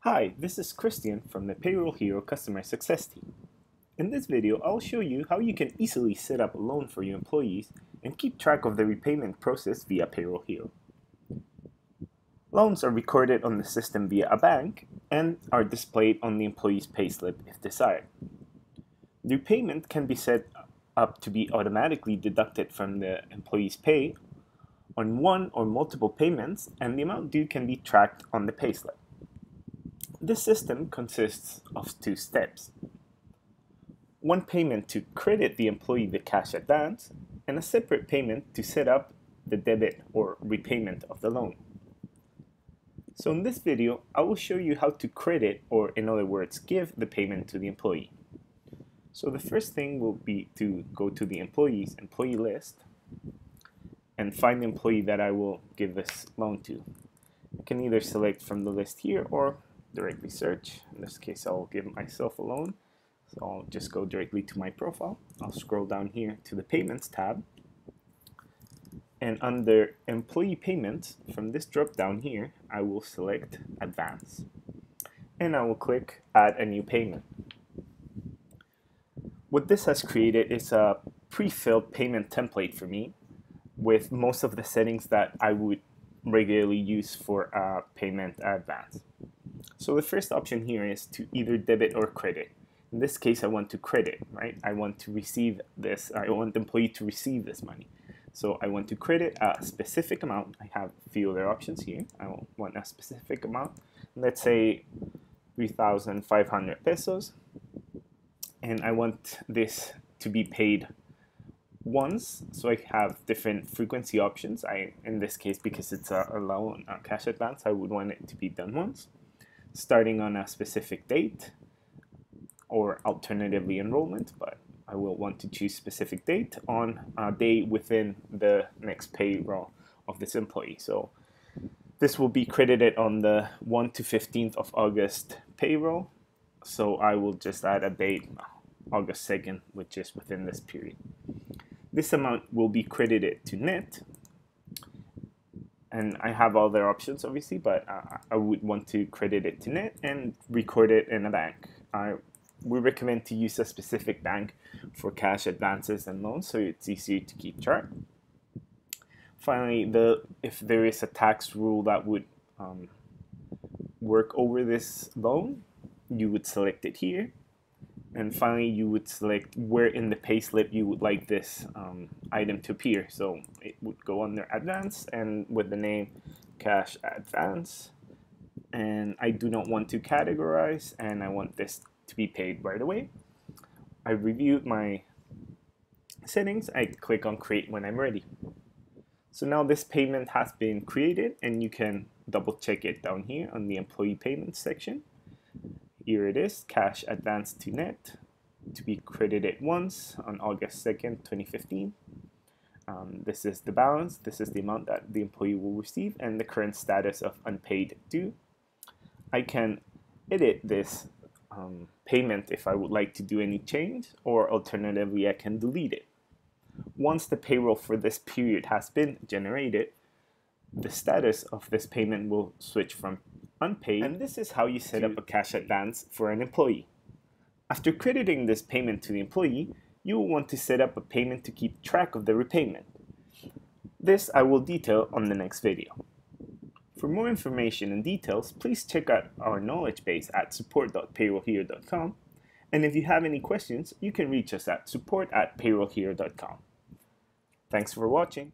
Hi, this is Christian from the Payroll Hero Customer Success Team. In this video, I'll show you how you can easily set up a loan for your employees and keep track of the repayment process via Payroll Hero. Loans are recorded on the system via a bank and are displayed on the employee's payslip if desired. The repayment can be set up to be automatically deducted from the employee's pay on one or multiple payments and the amount due can be tracked on the payslip. This system consists of two steps. One payment to credit the employee the cash advance and a separate payment to set up the debit or repayment of the loan. So in this video, I will show you how to credit or in other words, give the payment to the employee. So the first thing will be to go to the employee's employee list and find the employee that I will give this loan to. I can either select from the list here or directly search. In this case, I'll give myself a loan. So I'll just go directly to my profile. I'll scroll down here to the Payments tab. And under Employee Payments, from this drop down here, I will select Advance. And I will click Add a new payment. What this has created is a pre-filled payment template for me with most of the settings that I would regularly use for a payment advance. So the first option here is to either debit or credit. In this case, I want to credit, right? I want to receive this, I want the employee to receive this money. So I want to credit a specific amount. I have a few other options here. I want a specific amount. Let's say 3,500 pesos. And I want this to be paid once. So I have different frequency options. I, in this case, because it's a, a loan, a cash advance, I would want it to be done once starting on a specific date or alternatively enrollment, but I will want to choose specific date on a day within the next payroll of this employee. So this will be credited on the 1 to 15th of August payroll. So I will just add a date, August 2nd, which is within this period. This amount will be credited to net and I have all other options obviously, but uh, I would want to credit it to net and record it in a bank. I we recommend to use a specific bank for cash advances and loans so it's easier to keep track. Finally, the if there is a tax rule that would um, work over this loan, you would select it here and finally, you would select where in the payslip you would like this um, item to appear. So it would go under Advance and with the name Cash Advance. And I do not want to categorize and I want this to be paid right away. I reviewed my settings. I click on Create when I'm ready. So now this payment has been created and you can double check it down here on the employee payments section. Here it is, cash advance to net to be credited once on August 2nd, 2015. Um, this is the balance, this is the amount that the employee will receive, and the current status of unpaid due. I can edit this um, payment if I would like to do any change, or alternatively, I can delete it. Once the payroll for this period has been generated, the status of this payment will switch from unpaid, and this is how you set up a cash advance for an employee. After crediting this payment to the employee, you will want to set up a payment to keep track of the repayment. This I will detail on the next video. For more information and details, please check out our knowledge base at support.payrollhero.com. And if you have any questions, you can reach us at support at payrollhero.com. Thanks for watching.